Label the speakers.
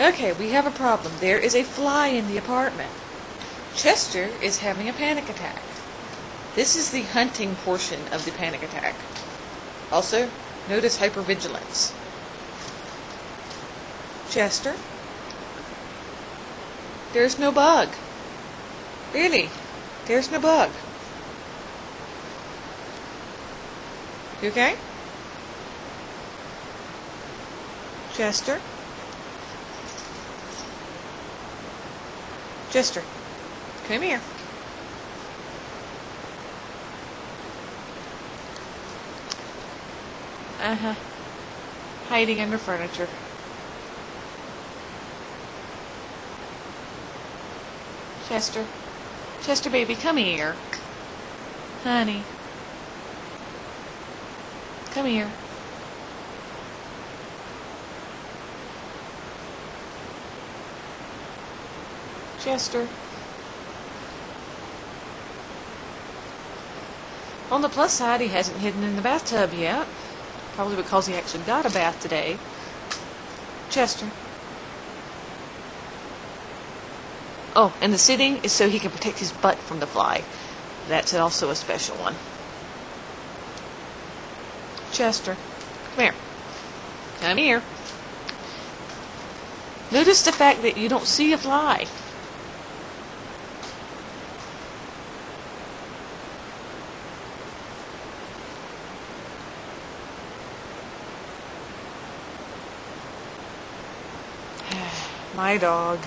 Speaker 1: Okay, we have a problem. There is a fly in the apartment. Chester is having a panic attack. This is the hunting portion of the panic attack. Also, notice hypervigilance. Chester? There's no bug. Really? There's no bug. You okay? Chester? Chester, come here. Uh-huh. Hiding under furniture. Chester. Chester, baby, come here. Honey. Come here. Chester. On the plus side, he hasn't hidden in the bathtub yet. Probably because he actually got a bath today. Chester. Oh, and the sitting is so he can protect his butt from the fly. That's also a special one. Chester, come here. Come here. Notice the fact that you don't see a fly. My dog.